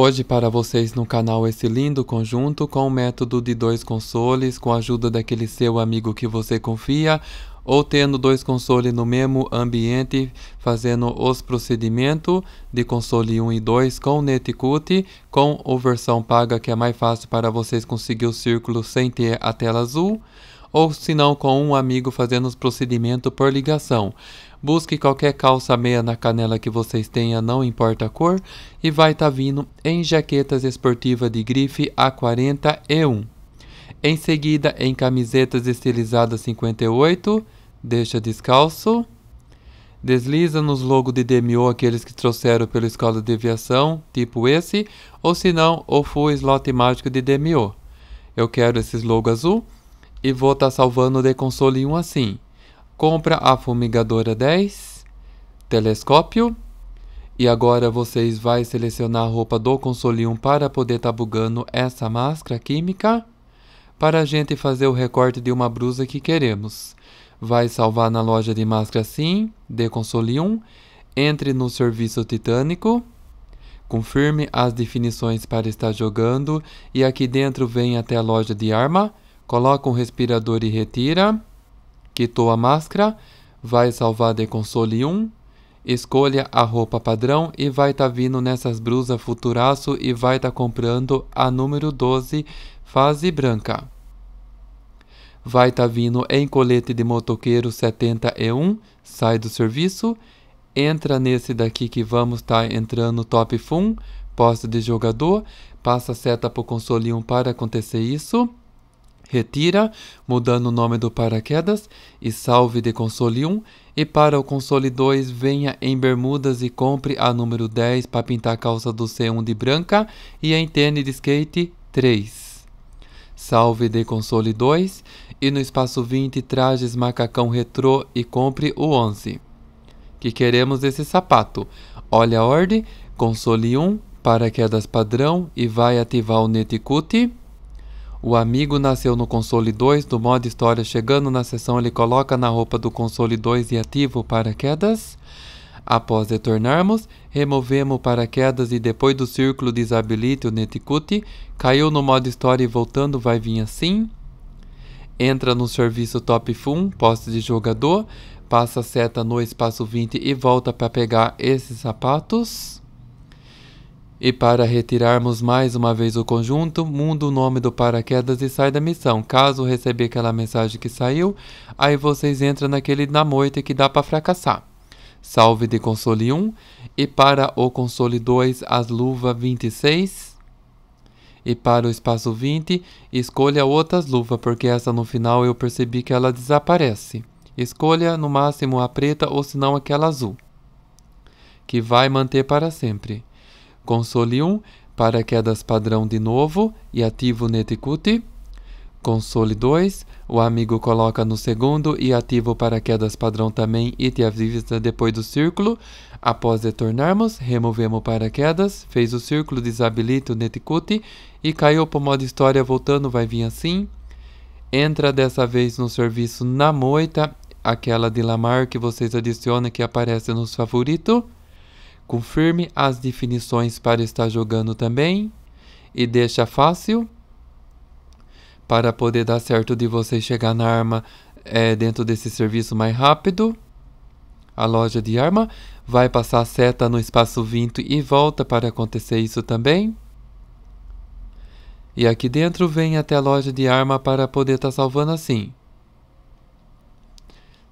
Hoje para vocês no canal esse lindo conjunto com o método de dois consoles com a ajuda daquele seu amigo que você confia ou tendo dois consoles no mesmo ambiente fazendo os procedimentos de console 1 e 2 com Netcut com a versão paga que é mais fácil para vocês conseguir o círculo sem ter a tela azul ou se não com um amigo fazendo os procedimentos por ligação. Busque qualquer calça meia na canela que vocês tenham, não importa a cor, e vai estar tá vindo em jaquetas esportivas de grife A40 e 1. Em seguida, em camisetas estilizadas 58, deixa descalço. Desliza nos logos de DMO, aqueles que trouxeram pela escola de aviação, tipo esse, ou se não, o full slot mágico de DMO. Eu quero esses logo azul e vou estar tá salvando de console 1 assim. Compra a fumigadora 10, telescópio, e agora vocês vai selecionar a roupa do console 1 para poder estar tá bugando essa máscara química, para a gente fazer o recorte de uma blusa que queremos. Vai salvar na loja de máscara sim, de console 1, entre no serviço titânico, confirme as definições para estar jogando e aqui dentro vem até a loja de arma, Coloca um respirador e retira. Quitou a máscara. Vai salvar de console 1. Escolha a roupa padrão e vai estar tá vindo nessas blusas futuraço e vai estar tá comprando a número 12 fase branca. Vai estar tá vindo em colete de motoqueiro 71, sai do serviço, entra nesse daqui que vamos estar tá entrando top fun, posto de jogador, passa a seta para o console 1 para acontecer isso retira, mudando o nome do paraquedas, e salve de console 1, e para o console 2 venha em bermudas e compre a número 10 para pintar a calça do C1 de branca e em tênis de skate 3. Salve de console 2 e no espaço 20 trajes macacão retrô e compre o 11. Que queremos esse sapato. Olha a ordem, console 1, paraquedas padrão e vai ativar o Netcut. O amigo nasceu no console 2 do modo história. Chegando na sessão, ele coloca na roupa do console 2 e ativa o paraquedas. Após retornarmos, removemos o paraquedas e depois do círculo desabilite o Netcut. Caiu no modo história e voltando vai vir assim. Entra no serviço Top Fun, poste de jogador. Passa a seta no espaço 20 e volta para pegar esses sapatos. E para retirarmos mais uma vez o conjunto, muda o nome do paraquedas e sai da missão. Caso receber aquela mensagem que saiu, aí vocês entram naquele na moita que dá para fracassar. Salve de console 1 e para o console 2 as luvas 26. E para o espaço 20, escolha outras luvas, porque essa no final eu percebi que ela desaparece. Escolha no máximo a preta ou se não aquela azul, que vai manter para sempre. Console 1, paraquedas padrão de novo e ativo Netcut. Console 2, o amigo coloca no segundo e ativa o paraquedas padrão também e te avisa depois do círculo. Após retornarmos, removemos o paraquedas, fez o círculo, desabilita o Netcut e caiu para o modo história voltando, vai vir assim. Entra dessa vez no serviço na moita, aquela de Lamar que vocês adicionam que aparece nos favoritos. Confirme as definições para estar jogando também e deixa fácil para poder dar certo de você chegar na arma é, dentro desse serviço mais rápido. A loja de arma vai passar a seta no espaço 20 e volta para acontecer isso também. E aqui dentro vem até a loja de arma para poder estar tá salvando assim.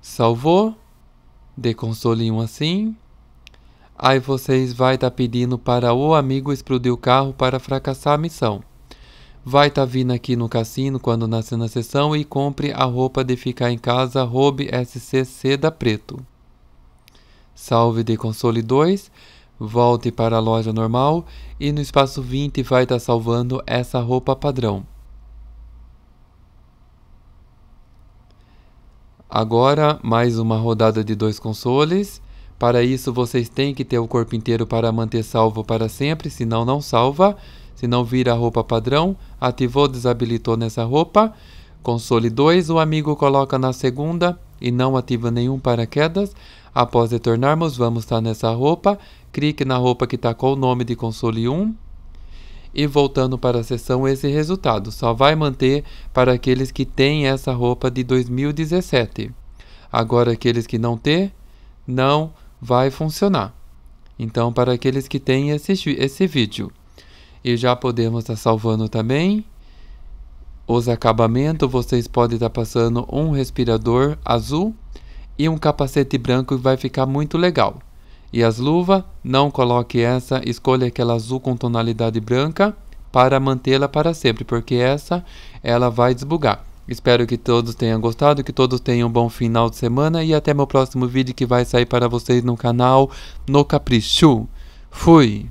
Salvou. De console 1 assim. Aí vocês vai estar tá pedindo para o amigo explodir o carro para fracassar a missão. Vai estar tá vindo aqui no cassino quando nascer na sessão e compre a roupa de ficar em casa Robe SC da preto. Salve de console 2, volte para a loja normal e no espaço 20 vai estar tá salvando essa roupa padrão. Agora mais uma rodada de dois consoles para isso, vocês têm que ter o corpo inteiro para manter salvo para sempre, senão não salva. Se não vira a roupa padrão, ativou, desabilitou nessa roupa. Console 2, o amigo coloca na segunda e não ativa nenhum paraquedas. Após retornarmos, vamos estar nessa roupa. Clique na roupa que está com o nome de console 1. e voltando para a sessão esse resultado. Só vai manter para aqueles que têm essa roupa de 2017. Agora aqueles que não têm, não vai funcionar. Então para aqueles que têm esse, esse vídeo. E já podemos estar tá salvando também os acabamentos. Vocês podem estar tá passando um respirador azul e um capacete branco vai ficar muito legal. E as luvas, não coloque essa, escolha aquela azul com tonalidade branca para mantê-la para sempre, porque essa ela vai desbugar. Espero que todos tenham gostado, que todos tenham um bom final de semana e até meu próximo vídeo que vai sair para vocês no canal No Capricho. Fui!